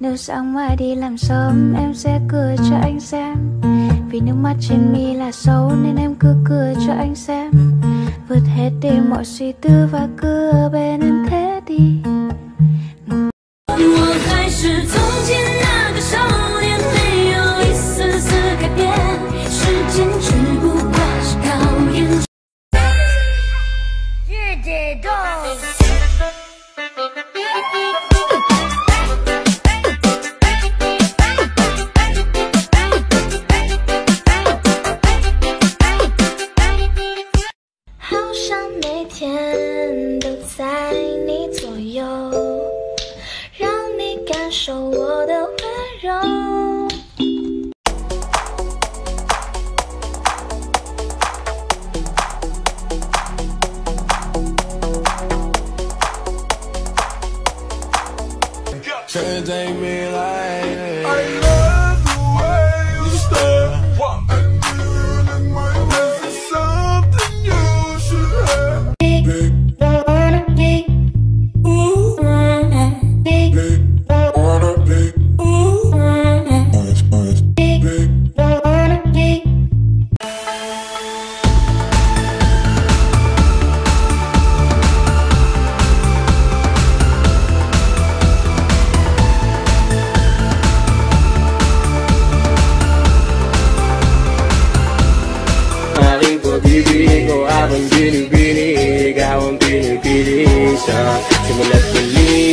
Nếu sáng mai đi làm sớm Em sẽ cười cho anh xem Vì nước mắt trên mi là xấu Nên em cứ cười cho anh xem Vượt hết đi mọi suy tư Và cứ ở bên em thế đi 我还是从前那个少年，没有一丝丝改变。时间只不过是考验。好 天都在你左右，让你感受我的温柔。在来？misa Simulat muli